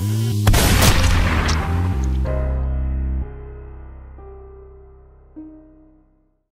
Mm-hmm.